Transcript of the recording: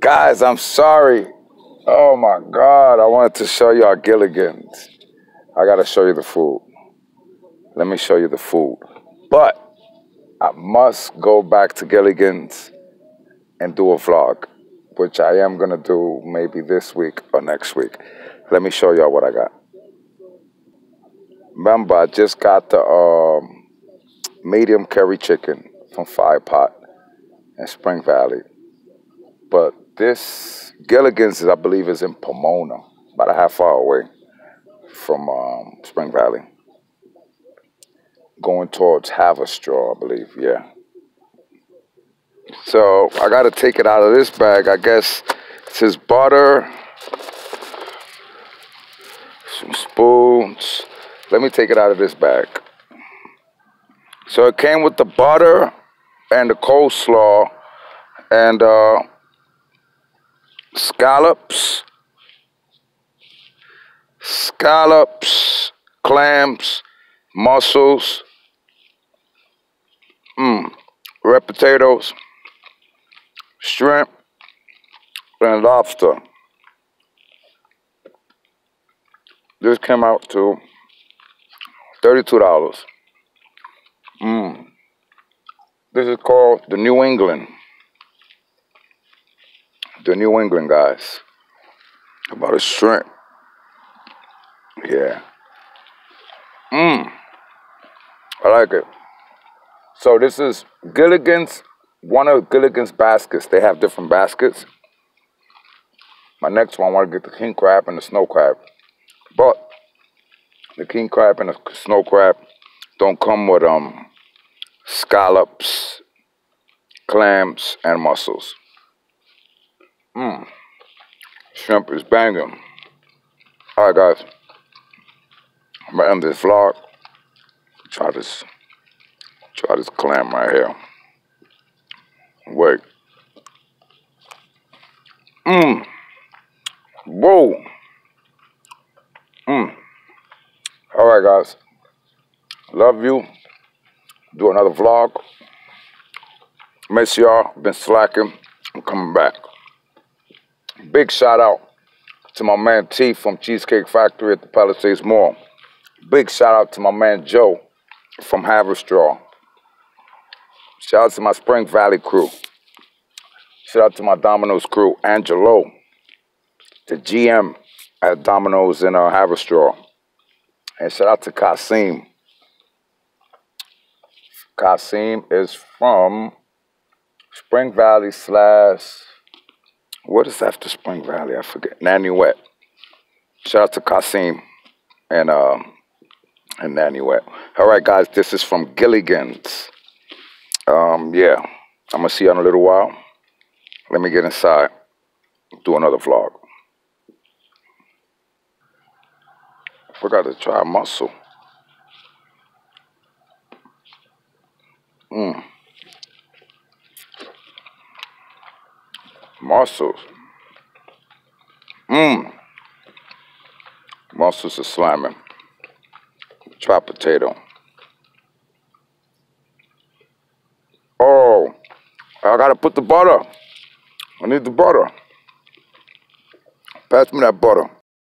Guys, I'm sorry. Oh my God, I wanted to show y'all Gilligan's. I gotta show you the food. Let me show you the food. But I must go back to Gilligan's and do a vlog, which I am gonna do maybe this week or next week. Let me show y'all what I got. Remember, I just got the um, medium curry chicken from Fire Pot in Spring Valley. But this Gilligan's, I believe, is in Pomona, about a half hour away from um, Spring Valley. Going towards Haverstraw, I believe, yeah. So I got to take it out of this bag. I guess it says butter, some spoons. Let me take it out of this bag. So it came with the butter and the coleslaw and uh, scallops, scallops, clams, mussels, mm, red potatoes, shrimp, and lobster. This came out to $32. Mm. This is called the New England. The New England guys. About a shrimp. Yeah. Mmm. I like it. So this is Gilligan's, one of Gilligan's baskets. They have different baskets. My next one, I want to get the king crab and the snow crab. But the king crab and the snow crab don't come with um scallops, clams, and mussels. Mmm. Shrimp is banging. All right, guys. I'm gonna end this vlog. Try this. Try this clam right here. Wait. Mmm. Whoa. Mmm. All right, guys. Love you. Do another vlog. Miss y'all. Been slacking. I'm coming back. Big shout out to my man T from Cheesecake Factory at the Palisades Mall. Big shout out to my man Joe from Haverstraw. Shout out to my Spring Valley crew. Shout out to my Domino's crew, Angelo, the GM at Domino's in uh, Haverstraw. And shout out to Kasim. Kasim is from Spring Valley slash, what is after Spring Valley? I forget. Nanuet. Shout out to Kasim and um, and Nanuet. All right, guys, this is from Gilligan's. Um, yeah, I'm gonna see you in a little while. Let me get inside, do another vlog. Forgot to try mussel. Mmm. Mussels. Mmm. Mussels are slamming. Try potato. Oh, I gotta put the butter. I need the butter. Pass me that butter.